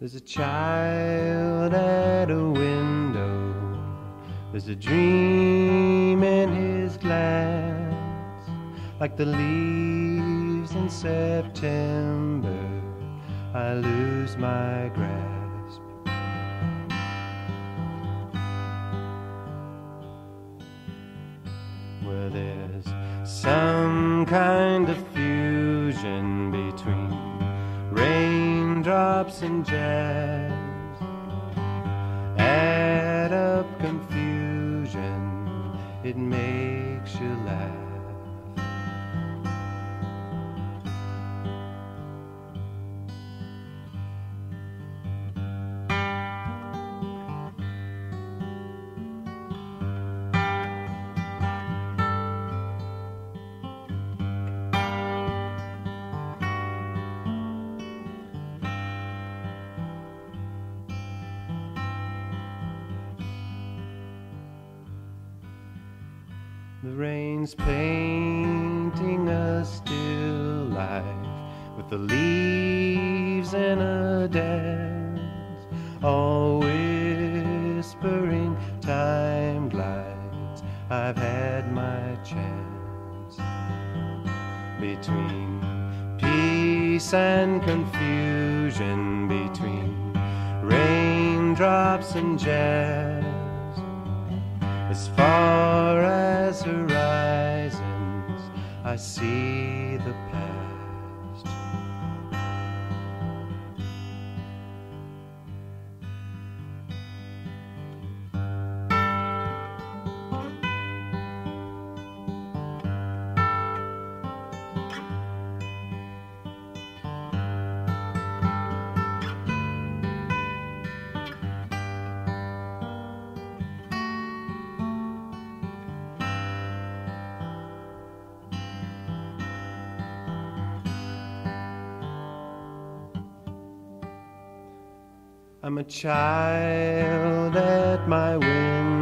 There's a child at a window. There's a dream in his glance, like the leaves in September. I lose my grasp. Where there's some kind of fusion raindrops and jazz. Add up confusion, it makes you laugh. The rain's painting a still life with the leaves in a dance, all whispering time glides. I've had my chance between peace and confusion, between raindrops and jazz. I see the past. I'm a child at my window.